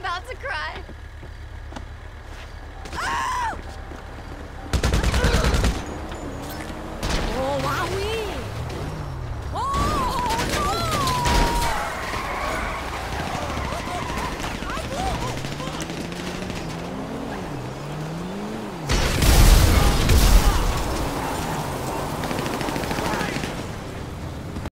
I'm about to cry.